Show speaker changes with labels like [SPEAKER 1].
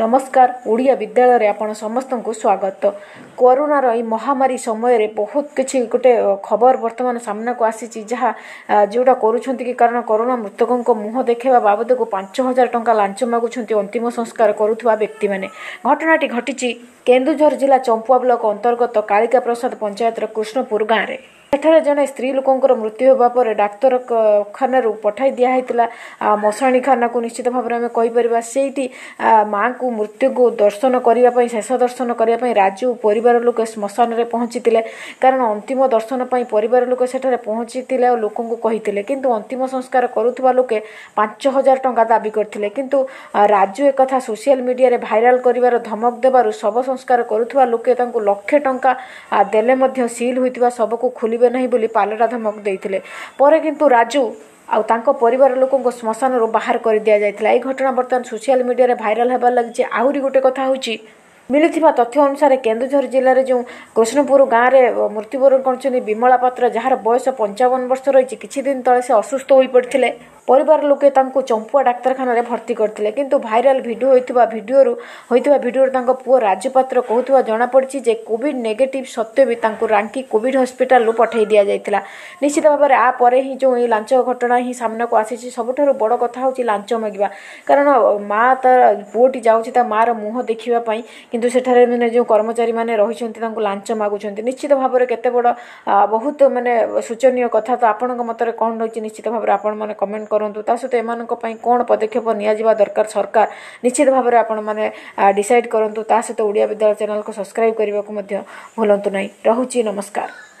[SPEAKER 1] ନମସ୍କାର ଓଡ଼ିଆ ବିଦ୍ୟାଳୟରେ ଆପଣ ସମସ୍ତଙ୍କୁ ସ୍ୱାଗତ। କରୋନାର ଏହି ମହାମାରୀ ସମୟରେ ବହୁତ କିଛି ଗୋଟେ ଖବର ବର୍ତ୍ତମାନ ସାମ୍ନାକୁ ଆସିଛି ଯାହା ଯେଉଁଟା କରୁଛନ୍ତି କି କାରଣ କରୋନା ମୃତକଙ୍କ ମୁହଁ ଦେଖାଇବା ବାବଦକୁ ପାଞ୍ଚ ହଜାର ଟଙ୍କା ଲାଞ୍ଚ ମାଗୁଛନ୍ତି ଅନ୍ତିମ ସଂସ୍କାର କରୁଥିବା ବ୍ୟକ୍ତିମାନେ। ଘଟଣାଟି ଘଟିଛି କେନ୍ଦୁଝର ଜିଲ୍ଲା ଚମ୍ପୁଆ ବ୍ଲକ ଅନ୍ତର୍ଗତ କାଳିକା ପ୍ରସାଦ ପଞ୍ଚାୟତର କୃଷ୍ଣପୁର ଗାଁରେ। ସେଠାରେ ଜଣେ ସ୍ତ୍ରୀ ଲୋକଙ୍କର ମୃତ୍ୟୁ ହେବା ପରେ ଡାକ୍ତରଖାନାରୁ ପଠାଇ ଦିଆହେଇଥିଲା ଆ, ମଶାଣିଖାନାକୁ ନିଶ୍ଚିତ ଭାବରେ ଆମେ କହିପାରିବା। ସେଇଠି ଆ, ମାଙ୍କୁ ମୃତ୍ୟୁକୁ ଦର୍ଶନ କରିବା ପାଇଁ ଶେଷ ଦର୍ଶନ କରିବା ପାଇଁ ରାଜୁ ପରିବାର ଲୋକ ଶ୍ମଶାନରେ ପହଞ୍ଚିଥିଲେ। କାରଣ ଅନ୍ତିମ ଦର୍ଶନ ପାଇଁ ପରିବାର ଲୋକ ସେଠାରେ ପହଞ୍ଚିଥିଲେ ଆଉ ଲୋକଙ୍କୁ କହିଥିଲେ। କିନ୍ତୁ ଅନ୍ତିମ ସଂସ୍କାର କରୁଥିବା ଲୋକେ ପାଞ୍ଚ ହଜାର ଟଙ୍କା ଦାବି କରିଥିଲେ। କିନ୍ତୁ ରାଜୁ ଏକଥା ସୋସିଆଲ ମିଡ଼ିଆରେ ଭାଇରାଲ କରିବାର ଧମକ ଦେବାରୁ ଶବ ସଂସ୍କାର କରୁଥିବା ଲୋକେ ତାଙ୍କୁ ଲକ୍ଷେ ଟଙ୍କା ଦେଲେ ମଧ୍ୟ ସିଲ୍ ହୋଇଥିବା ଶବକୁ ଖୋଲିବେ ନାହିଁ ବୋଲି ପାଲଟା ଧମକ ଦେଇଥିଲେ। ପରେ କିନ୍ତୁ ରାଜୁ ଆଉ ତାଙ୍କ ପରିବାର ଲୋକଙ୍କୁ ଶ୍ମଶାନରୁ ବାହାର କରିଦିଆଯାଇଥିଲା ଏହି ଘଟଣା ବର୍ତ୍ତମାନ ସୋସିଆଲ ମିଡ଼ିଆରେ ଭାଇରାଲ ହେବାରେ ଲାଗିଛି। ଆହୁରି ଗୋଟେ କଥା ହେଉଛି ମିଳିଥିବା ତଥ୍ୟ ଅନୁସାରେ କେନ୍ଦୁଝର ଜିଲ୍ଲାରେ ଯେଉଁ କୃଷ୍ଣପୁର ଗାଁରେ ମୃତ୍ୟୁବରଣ କରିଛନ୍ତି ବିମଳା ପାତ୍ର ଯାହାର ବୟସ ପଞ୍ଚାବନ ବର୍ଷ ରହିଛି କିଛି ଦିନ ତଳେ ସେ ଅସୁସ୍ଥ ହୋଇପଡ଼ିଥିଲେ। ପରିବାର ଲୋକେ ତାଙ୍କୁ ଚମ୍ପୁଆ ଡାକ୍ତରଖାନାରେ ଭର୍ତ୍ତି କରିଥିଲେ। କିନ୍ତୁ ଭାଇରାଲ ଭିଡ଼ିଓ ହୋଇଥିବା ଭିଡ଼ିଓରୁ ହୋଇଥିବା ଭିଡ଼ିଓରେ ତାଙ୍କ ପୁଅ ରାଜୁ ପାତ୍ର କହୁଥିବା ଜଣାପଡ଼ିଛି ଯେ କୋଭିଡ୍ ନେଗେଟିଭ୍ ସତ୍ତ୍ୱେ ବି ତାଙ୍କୁ ରାଙ୍କି କୋଭିଡ୍ ହସ୍ପିଟାଲରୁ ପଠାଇ ଦିଆଯାଇଥିଲା। ନିଶ୍ଚିତ ଭାବରେ ଆ ପରେ ହିଁ ଯେଉଁ ଏହି ଲାଞ୍ଚ ଘଟଣା ହିଁ ସାମ୍ନାକୁ ଆସିଛି ସବୁଠାରୁ ବଡ଼ କଥା ହେଉଛି ଲାଞ୍ଚ ମାଗିବା। କାରଣ ମା ତା ପୁଅଟି ଯାଉଛି ତା ମାର ମୁହଁ ଦେଖିବା ପାଇଁ କିନ୍ତୁ ସେଠାରେ ମାନେ ଯେଉଁ କର୍ମଚାରୀମାନେ ରହିଛନ୍ତି ତାଙ୍କୁ ଲାଞ୍ଚ ମାଗୁଛନ୍ତି। ନିଶ୍ଚିତ ଭାବରେ କେତେ ବଡ଼ ଆ, ବହୁତ ମାନେ ଶୋଚନୀୟ କଥା। ତ ଆପଣଙ୍କ ମତରେ କ'ଣ ରହିଛି? ନିଶ୍ଚିତ ଭାବରେ ଆପଣମାନେ କମେଣ୍ଟ କରନ୍ତୁ। ତା ସହିତ ଏମାନଙ୍କ ପାଇଁ କ'ଣ ପଦକ୍ଷେପ ନିଆଯିବା ଦରକାର ସରକାର? ନିଶ୍ଚିତ ଭାବରେ ଆପଣମାନେ ଡିସାଇଡ଼୍ କରନ୍ତୁ। ତା ସହିତ ଓଡ଼ିଆ ବିଦ୍ୟାଳୟ ଚ୍ୟାନେଲକୁ ସବସ୍କ୍ରାଇବ୍ କରିବାକୁ ମଧ୍ୟ ଭୁଲନ୍ତୁ ନାହିଁ। ରହୁଛି ନମସ୍କାର।